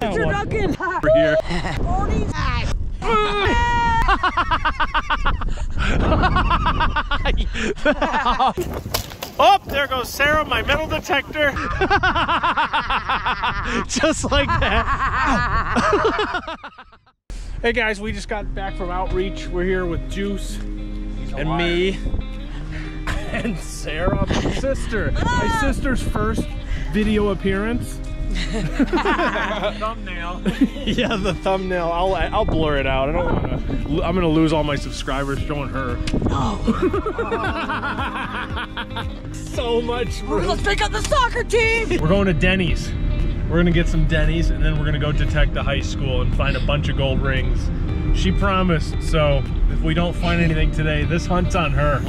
Turducken. Over here. Oh, there goes Sarah, my metal detector. Just like that. hey guys, we just got back from outreach. We're here with Juice and me and Sarah, my sister. My sister's first video appearance. Thumbnail. yeah, the thumbnail. I'll I'll blur it out. I don't want to. I'm gonna lose all my subscribers showing her. No. Oh. so much. room. Let's pick up the soccer team. We're going to Denny's. We're gonna get some Denny's, and then we're gonna go detect the high school and find a bunch of gold rings. She promised. So if we don't find anything today, this hunt's on her.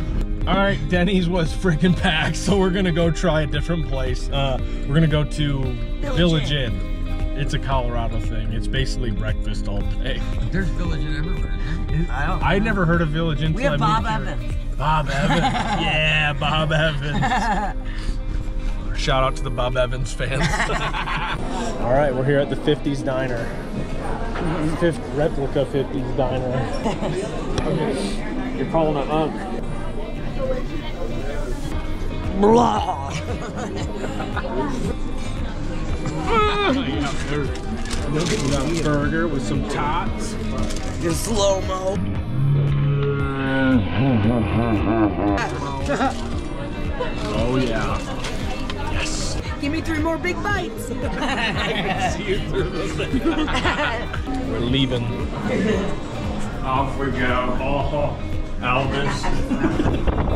Blame it on her. All right, Denny's was freaking packed, so we're gonna go try a different place. Uh, we're gonna go to Village Village Inn. It's a Colorado thing. It's basically breakfast all day. There's Village Inn everywhere. I don't. I never heard of Village Inn. We till have I Bob. Evans. Bob Evans. yeah, Bob Evans. Shout out to the Bob Evans fans. all right, we're here at the 50s Diner. Fifth replica 50s Diner. You're calling it Unk. Blah. A burger with some tots. In slow mo. Oh yeah. Yes. Give me three more big bites. See you through. We're leaving. Off we go. Oh, Elvis.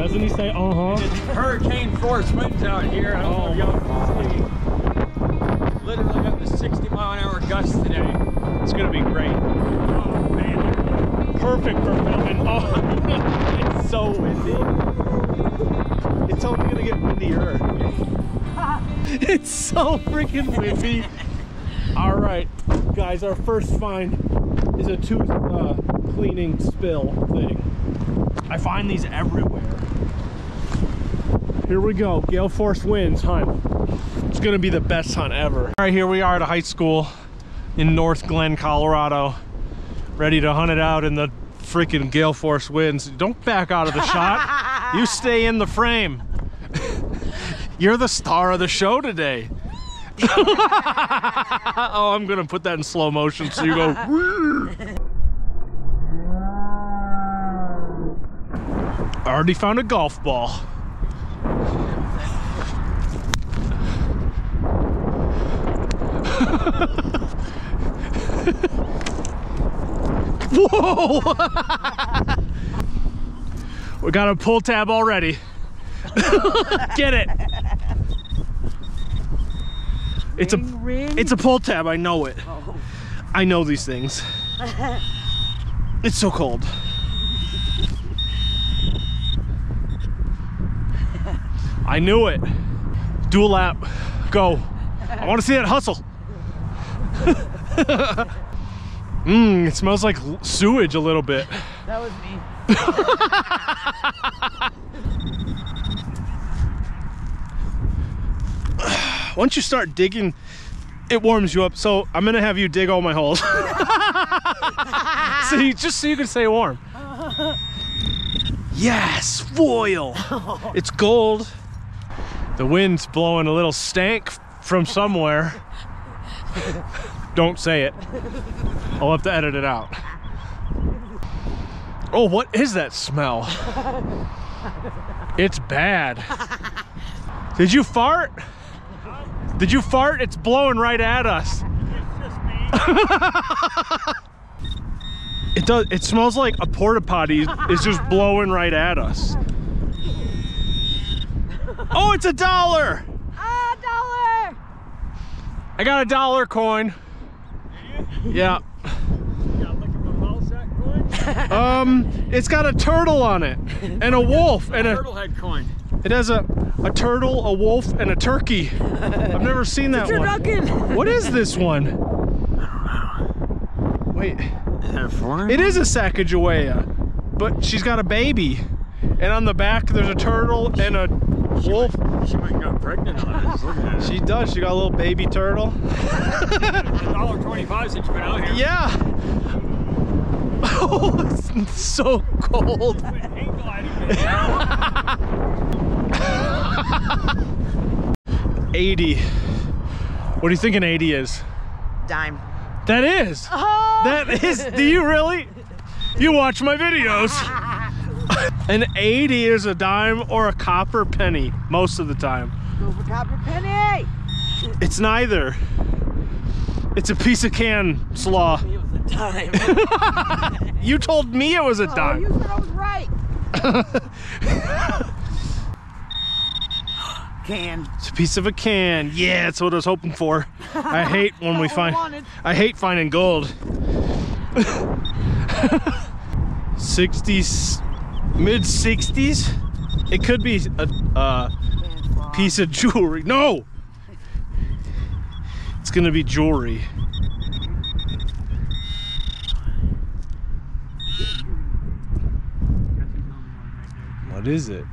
Doesn't he say uh-huh? Hurricane force winds out here. I don't know if y'all can see. Literally up to 60 mile an hour gusts today. It's gonna be great. Oh man. Perfect for filming. Oh, it's so windy. It's only gonna get windier. It's so freaking windy. All right, guys, our first find is a tooth uh, cleaning spill thing. I find these everywhere. Here we go, gale force winds hunt. It's gonna be the best hunt ever. All right, here we are at a high school in Northglenn, Colorado ready to hunt it out in the freaking gale force winds. Don't back out of the shot. You stay in the frame. You're the star of the show today. oh, I'm gonna put that in slow motion so you go. I already found a golf ball. Whoa! we got a pull tab already. Get it. It's a Ring, ring. it's a pull tab, I know it. Oh. I know these things. It's so cold. I knew it. Do a lap. Go. I want to see that hustle. Mmm, it smells like sewage a little bit. That was me. Once you start digging, it warms you up. So I'm gonna have you dig all my holes. so you, just so you can stay warm. Yes, foil. It's gold. The wind's blowing a little stank from somewhere. Don't say it. I'll have to edit it out. Oh, what is that smell? It's bad. Did you fart? Did you fart? It's blowing right at us. it does. It smells like a porta potty is just blowing right at us. Oh, it's a dollar. I got a dollar coin. Yeah. Um, it's got a turtle on it, and a wolf, and a Turtle head coin. it has a a turtle, a wolf, and a turkey. I've never seen that one. What is this one? Wait, Is that foreign? it is a Sacagawea, but she's got a baby. And on the back, there's a turtle and a wolf. She might got pregnant on us. Look at it. She does. She got a little baby turtle. dollar twenty-five since you've been out here. Yeah. Oh, it's so cold. Hang gliding, man. 80. What do you think an 80 is? Dime. That is. Oh. That is. Do you really? You watch my videos. An 80 is a dime or a copper penny most of the time. Go for copper penny. It's neither. It's a piece of can slaw. It was a dime. You told me it was a Oh, dime. you said I was right. Can. It's a piece of a can. Yeah, that's what I was hoping for. I hate when we Not what I find. wanted. I hate finding gold. 60s, mid 60s. It could be a, a piece of jewelry. No, it's gonna be jewelry. What is it?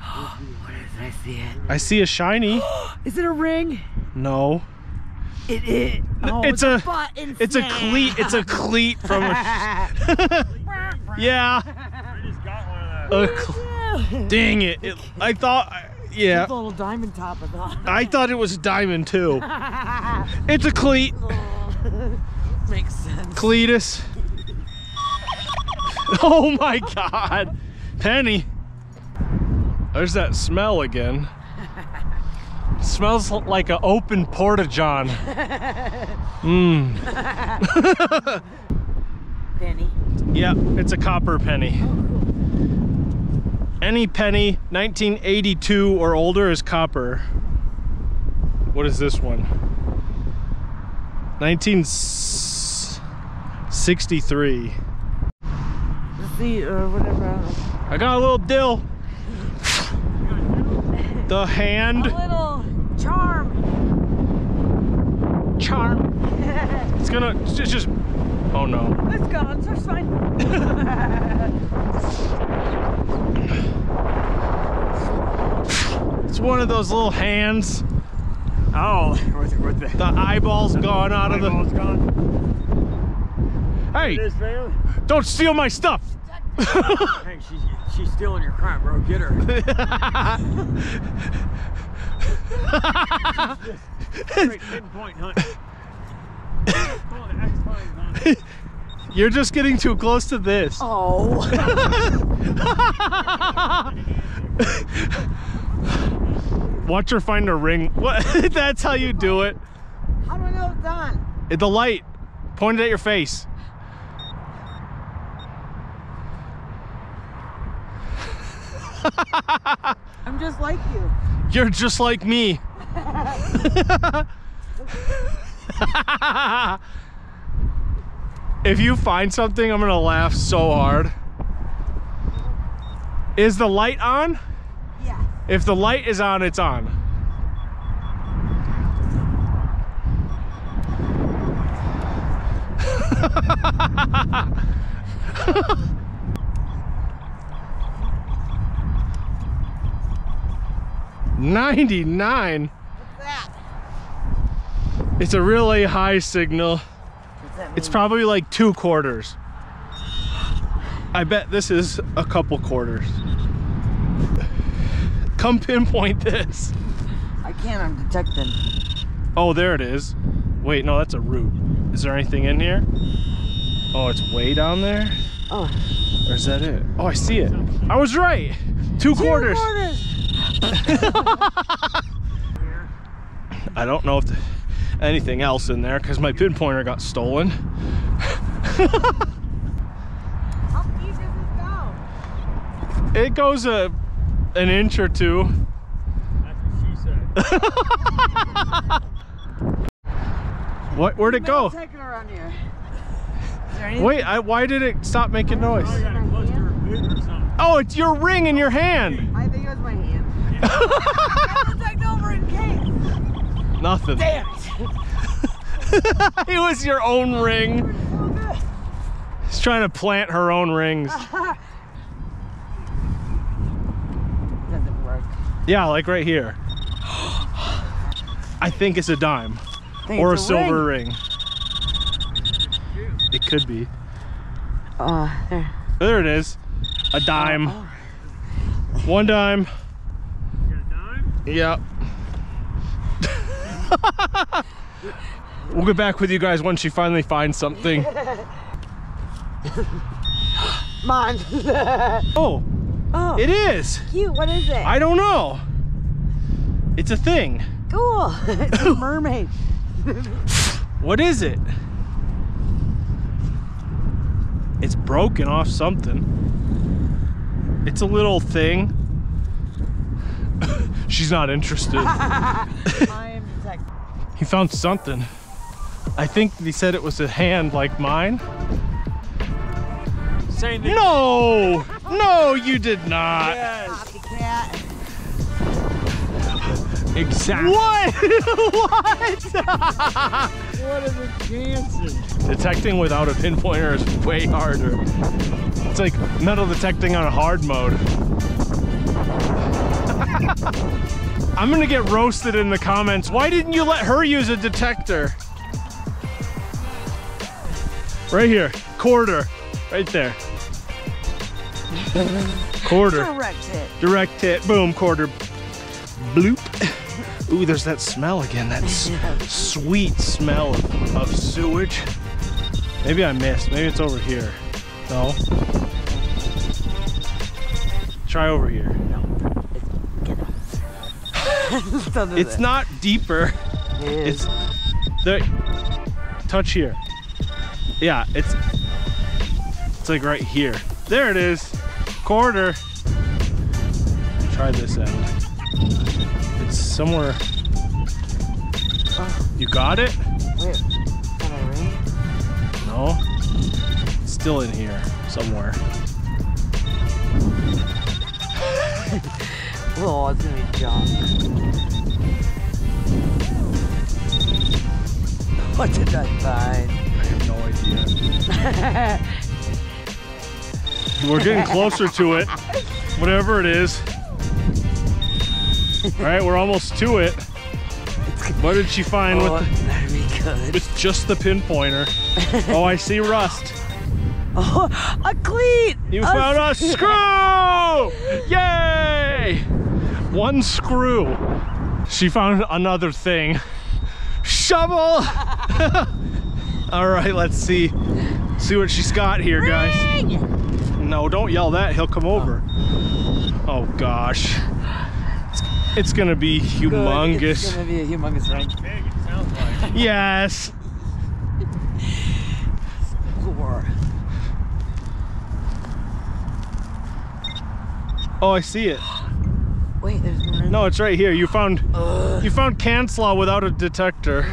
I see it? I see a shiny. Is it a ring? No, It is. Oh, it's a button. it's a cleat. It's a cleat from a. yeah. I just got one of A cl- dang it. it! I thought. Yeah. It's a little diamond top of that. I thought it was a diamond too. It's a cleat. Oh, makes sense. Cletus. Oh my god. Penny. There's that smell again. Smells like an open porta john. Mmm. Penny. Yeah, it's a copper penny. Oh, Any penny 1982 or older is copper. What is this one? 1963. Let's see, uh, whatever. I don't know. I got a little dill. The hand A little charm. charm. It's gonna it's just, just oh no. It's gone, so it's fine. one of those little hands. Oh, with, with the The eyeballs gone out of the. eyeballs gone. Hey, It is, don't steal my stuff. Hey, she's she's stealing your crime, bro. Get her. Straight pinpoint hunt. Call it X-Files hunt. You're just getting too close to this. Oh. Watch her find a ring. What? That's how you do it. How do I know it's done? At the light, pointed at your face. I'm just like you. You're just like me. if you find something, I'm gonna laugh so hard. Is the light on? If the light is on, it's on. Ninety-nine. What's that? It's a really high signal. It's probably like two quarters. I bet this is a couple quarters. Come pinpoint this. I can't, I'm detecting. Oh, there it is. Wait, no, that's a root. Is there anything in here? Oh, it's way down there? Oh. Or is that it? Oh, I see it. I was right. Two, quarters. I don't know if anything else in there because my pinpointer got stolen. How deep does this go? It goes a an inch or two. That's what she said. What? Where'd it go? Around here. Is there? Wait, I, why did it stop making oh, noise? Probably got it close to her boot or something. Oh, it's your ring in your oh, hand. I think it was my hand. I protect over in case. Nothing. Damn it. it was your own ring. So. She's trying to plant her own rings. Doesn't work. Yeah, like right here. I think it's a dime Think or a it's silver ring. ring. It could be. Uh, there. There it is. A dime. Oh, One dime. You got a dime? Yep. we'll get back with you guys once she finally finds something. Mine. Oh, oh, it is. cute. What is it? I don't know. It's a thing. cool. it's a mermaid. What is it? It's broken off something. It's a little thing. She's not interested. I am he found something. I think he said it was a hand like mine. Saying No! No, you did not. Yes, exactly. What? what? What are the chances? Detecting without a pinpointer is way harder. It's like metal detecting on a hard mode. I'm gonna get roasted in the comments. Why didn't you let her use a detector? Right here, quarter, right there. Quarter, Direct hit. direct hit, boom, quarter, bloop. Ooh, there's that smell again, that sweet smell of, of sewage. Maybe I missed, maybe it's over here. No. Try over here. No. It's not deeper. It's the touch here. Yeah, it's it's like right here. There it is. Quarter. Try this out. It's somewhere. Oh. You got it? Wait, can I ring? No. It's still in here somewhere. Oh, it's gonna be junk. What did I find? I have no idea. We're getting closer to it. Whatever it is. All right, we're almost to it. What did she find Oh, with, the, that'd good. with just the pinpointer? Oh, I see rust. Oh, a cleat! You A found a s- screw! Yay! One screw. She found another thing. Shovel! All right, let's see. See what she's got here, guys. No, don't yell that. He'll come over. Oh gosh. It's, it's gonna be Good, humongous. It's gonna be a humongous ring. Big, it sounds like. Yes. Oh, I see it. Wait, there's more. No, it's right here. You found Ugh. you found Canslaw without a detector.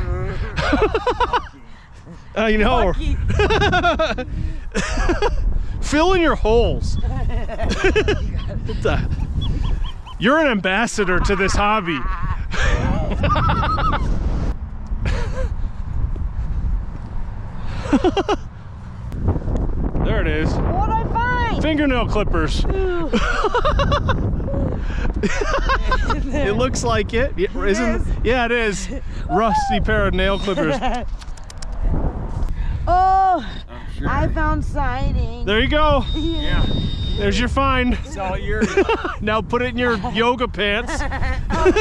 I know. Fill in your holes. What the- You're an ambassador to this hobby. there it is. What'd I find? Fingernail clippers. It looks like it. Yeah, Isn't? is? Yeah, it is. Rusty pair of nail clippers. Oh, sure. I found siding. There you go. yeah, There's your find. it's all yours. Now put it in your yoga pants. Oh,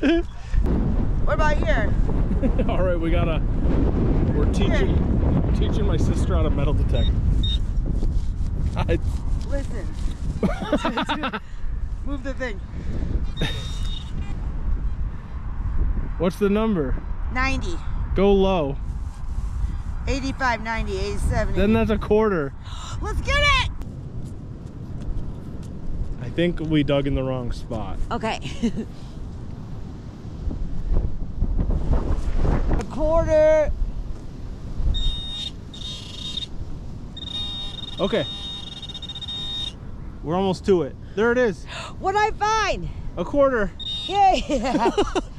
what about here? All right, we gotta. We're teaching teaching my sister how to metal detect. I, Listen. Move the thing. What's the number? 90, Go low. 85, 90, 87. Then that's a quarter. Let's get it! I think we dug in the wrong spot. Okay. a quarter. Okay. We're almost to it. There it is. What'd I find? A quarter. Yay!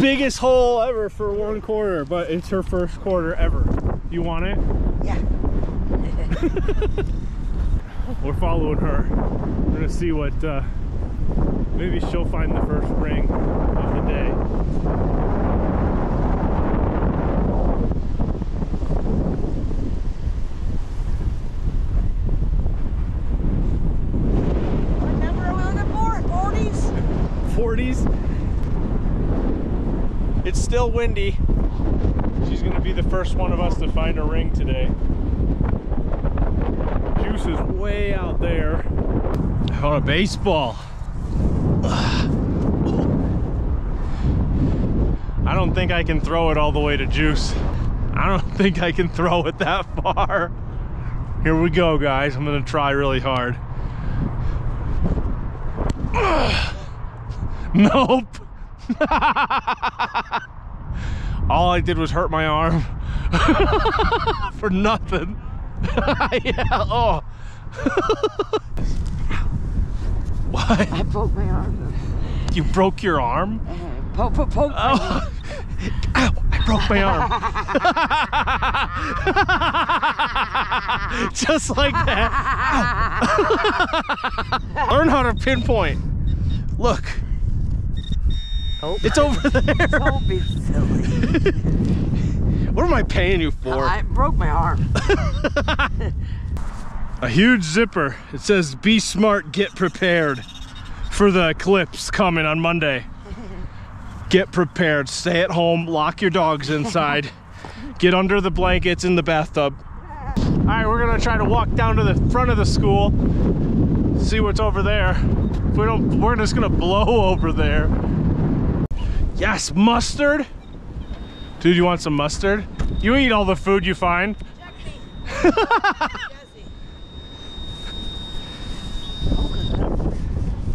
Biggest hole ever for one quarter, but it's her first quarter ever. You want it? yeah. We're following her. We're gonna see what, uh, maybe she'll find the first ring of the day. What number are we looking for? 40s? 40s. It's still windy. She's gonna be the first one of us to find a ring today. Juice is way out there. On a baseball. I don't think I can throw it all the way to Juice. I don't think I can throw it that far. Here we go, guys. I'm gonna try really hard. Nope. All I did was hurt my arm for nothing. yeah. Oh. what? I broke my arm. You broke your arm? Uh, poke, poke, poke. Oh. Ow! I broke my arm. Just like that. Learn how to pinpoint. Look. Oh. It's over there. Don't be silly. What am I paying you for? I broke my arm. A huge zipper. It says, be smart, get prepared for the eclipse coming on Monday. Get prepared. Stay at home, lock your dogs inside, get under the blankets in the bathtub. All right, we're gonna try to walk down to the front of the school, see what's over there. If we don't, we're just gonna blow over there. Yes, mustard. Dude, you want some mustard? You eat all the food you find.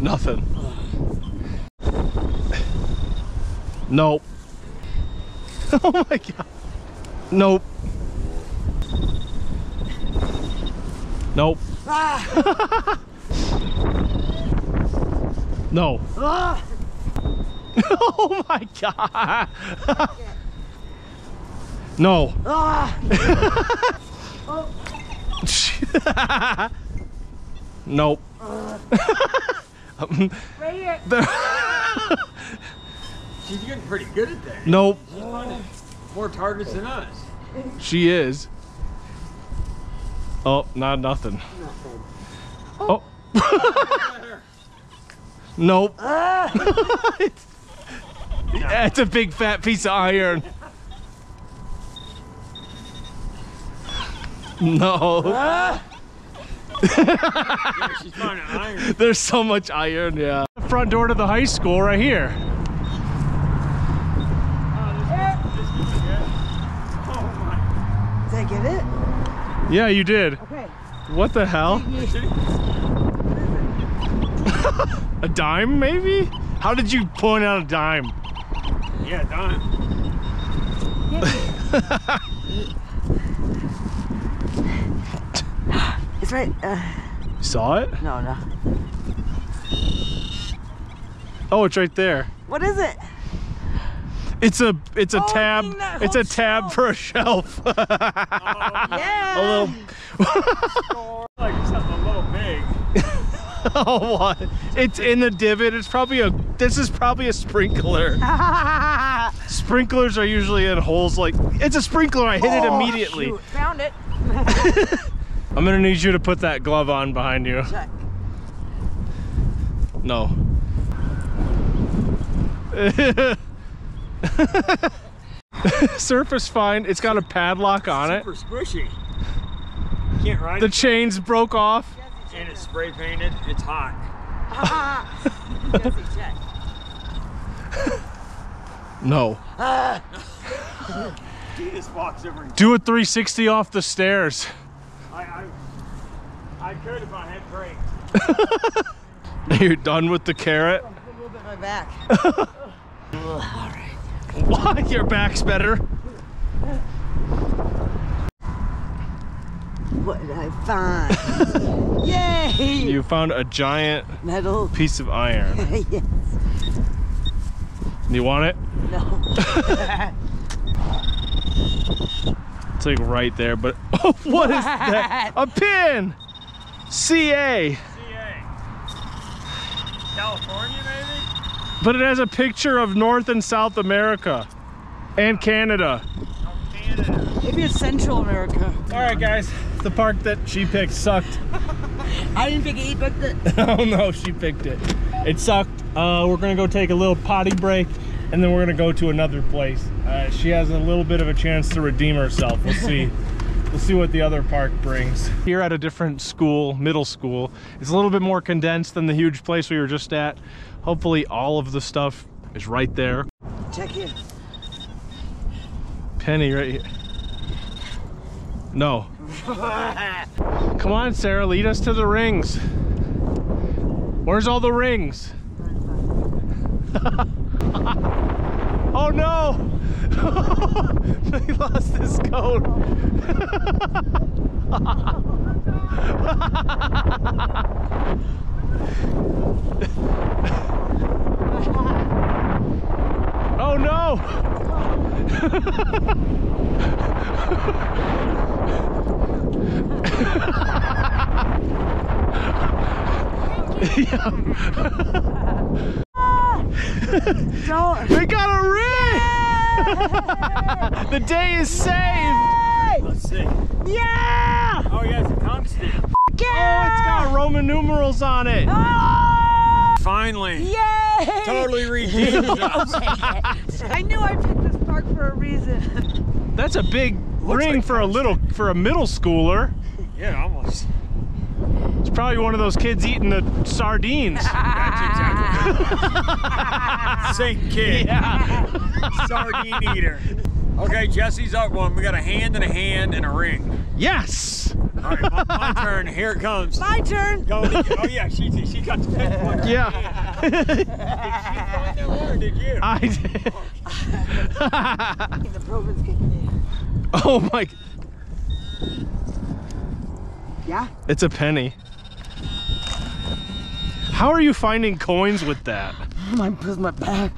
Nothing. Nope. oh my god. Nope. Nope. no. Ah! oh my god. no. Ah! nope. Right here. She's getting pretty good at that. nope. She's more targets than us. She is. Oh, not nothing. Oh. nope. Ah! Yeah, it's a big fat piece of iron. No. Ah! Yeah, she's iron. There's so much iron, yeah. The Front door to the high school right here. Oh Did I get it? Yeah, you did. Okay. What the hell? A dime, maybe? How did you point out a dime? Yeah, done. It's right. Uh, You saw it? no, no. Oh, it's right there. What is it? It's a it's a Oh, tab. It's a tab shelf. for a shelf. Yeah. a little. Like something a little big. Oh what? It's in the divot. It's probably a. This is probably a sprinkler. Sprinklers are usually in holes like. It's a sprinkler. I hit it Oh, immediately. shoot. Found it. I'm gonna need you to put that glove on behind you. Check. No. Surface fine. It's got a padlock on it. Super squishy. Can't ride The it. chains broke off. And it's spray painted. It's hot. Jesse, check. No. He just walks over and Do a 360 off the stairs. I, I, I could if I had brakes. You're done with the carrot. A little bit my back. All right. What? Your back's better. What did I find? Yay! You found a giant Metal. piece of iron. yes. You want it? No. It's It's like right there, but oh, what is that? A pin! CA! CA. California, maybe? But it has a picture of North and South America and Oh, Canada. Maybe it's Central America. All right, guys. The park that she picked sucked. I didn't pick it, he picked it. oh no, she picked it. It sucked. Uh, we're gonna go take a little potty break and then we're gonna go to another place. Uh, she has a little bit of a chance to redeem herself. We'll see. we'll see what the other park brings. Here at a different school, middle school, it's a little bit more condensed than the huge place we were just at. Hopefully all of the stuff is right there. Check in. Penny right here. No. Come on, Sarah, lead us to the rings. Where's all the rings? oh no! he lost his coat. oh no! Don't. We got a ring! the day is saved! Let's see. Yeah! Oh, yeah, it's a tungsten. Oh, it's got Roman numerals on it. Oh! Finally. Yay! Totally redeemed us. I knew I picked this park for a reason. That's a big ring like for a little for a middle schooler. Yeah, almost. It's probably one of those kids eating the sardines. That's exactly. Same kid. yeah. Sardine eater. Okay, Jesse's up one. We got a hand and a hand and a ring. Yes. All right, my, my turn. Here it comes. My turn. Go. Oh yeah, she she got the pin one. Yeah. Did she find that one or did you? I did. The kicking me. oh my. Yeah? It's a penny. How are you finding coins with that? Mine puts my back.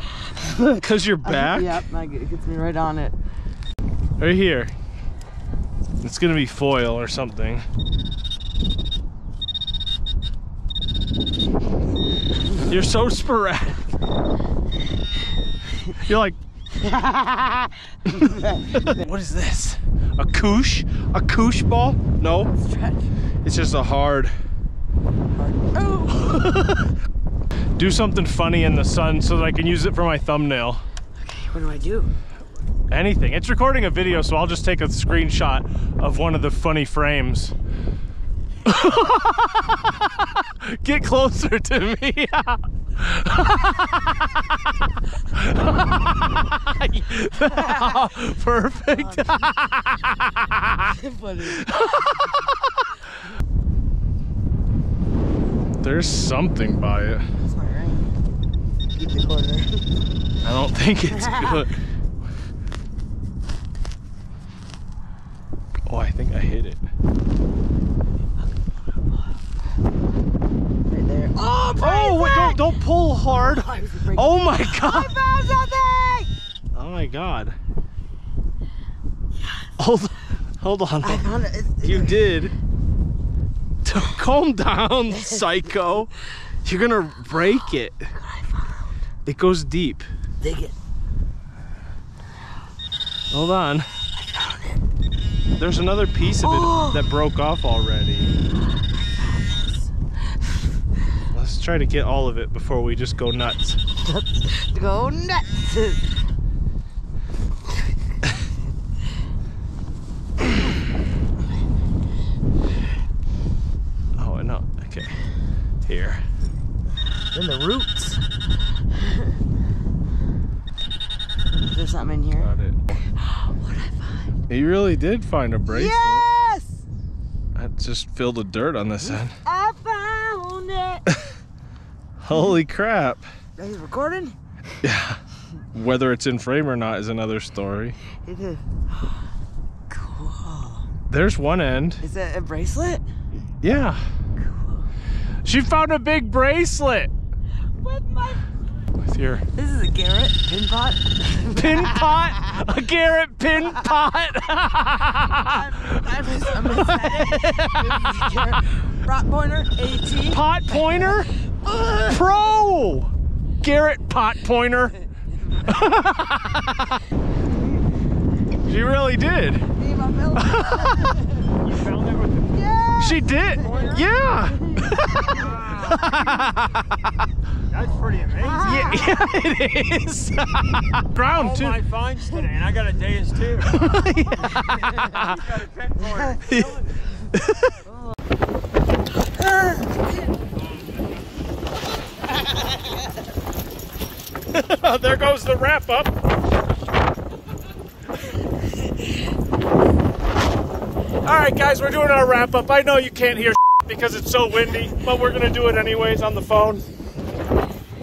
Cause you're back? Yep, like, it gets me right on it. Right here. It's gonna be foil or something. You're so sporadic. You're like, what is this? A koosh? A koosh ball? No, Stretch. it's just a hard. Oh! Do something funny in the sun so that I can use it for my thumbnail. Okay, what do I do? Anything. It's recording a video, so I'll just take a screenshot of one of the funny frames. Get closer to me. Perfect. There's something by it. That's my ring. Keep the corner. I don't think it's good. Oh, I think I hit it. Right there. Oh, Oh, wait, don't, don't pull hard. Oh my god. I found something! Oh my god. Hold, hold on. I found it. You did. Calm down, psycho. You're gonna break it. It goes deep. Dig it. Hold on. There's another piece of it Oh. that broke off already. Let's try to get all of it before we just go nuts. Go nuts. Oh, no. Okay. Here. Then the roots. There's something in here. Got it. What did I find? You really did find a bracelet. Yes! That just filled with dirt on this end. I found it. Holy crap. Are you recording? Yeah. Whether it's in frame or not is another story. It is. Cool. There's one end. Is it a bracelet? Yeah. Cool. She found a big bracelet. With my. With here. This is a Garrett pin pot. Pin pot, a Garrett pin pot. I'm, I'm, I'm his Garrett. Rock pointer, AT. pot pointer, pro. Garrett pot pointer. she really did. Me and my Bill. You found it with the Yeah. She did. Yeah. That's pretty amazing. yeah, yeah, it is. Ground All too. my finds today, and I got a day's too. You got a pin for it. there goes the wrap up. All right, guys, we're doing our wrap up. I know you can't hear because it's so windy, but we're gonna do it anyways on the phone.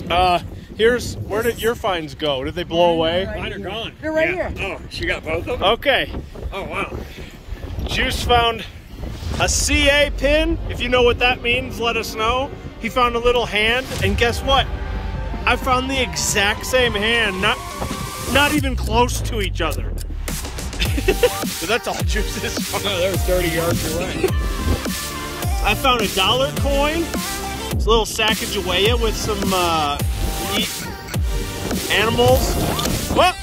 Uh, here's where did your finds go? Did they blow away? Mine are gone. They're right Yeah. here. Oh, she got both of them? Okay, Oh, wow. Juice found a CA pin. If you know what that means, let us know. He found a little hand, and guess what? I found the exact same hand, not not even close to each other. so that's all Juice's found. No, they're 30 yards away. I found a dollar coin. It's a little Sacagawea with some uh, animals. What?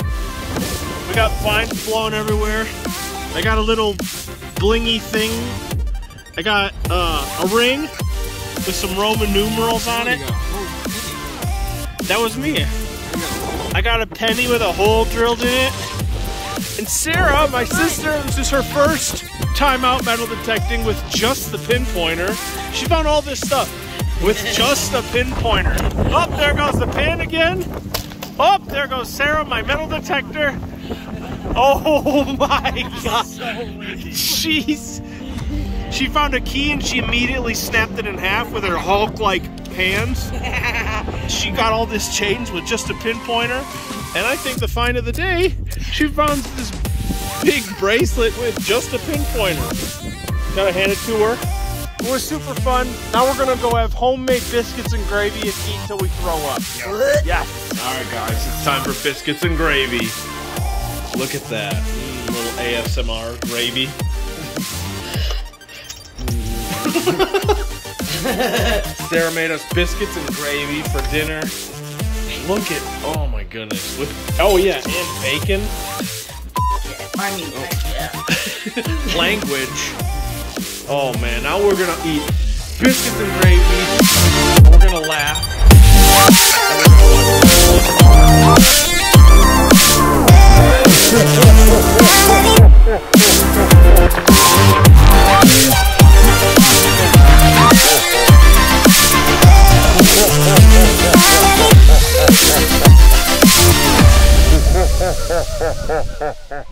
We got vines blowing everywhere. I got a little blingy thing. I got uh, a ring with some Roman numerals on it. That was me. I got a penny with a hole drilled in it. And Sarah, my sister, this is her first time out metal detecting with just the pinpointer. She found all this stuff with just a pinpointer. Up oh, there goes the pin again. Up oh, there goes Sarah, my metal detector. Oh my god. Jeez. She found a key and she immediately snapped it in half with her Hulk like hands. She got all this change with just a pinpointer. And I think the find of the day, she found this big bracelet with just a pinpointer. Gotta hand it to her. It was super fun. Now we're gonna go have homemade biscuits and gravy and eat till we throw up. Yes. All right, guys, it's time for biscuits and gravy. Look at that Mm, little ASMR gravy. Sarah made us biscuits and gravy for dinner. Look at, oh my goodness. With, oh yeah, and bacon. I mean, oh. yeah. Language. Oh man, now we're gonna eat biscuits and gravy. We're gonna laugh. And we're gonna watch Ha ha ha ha ha.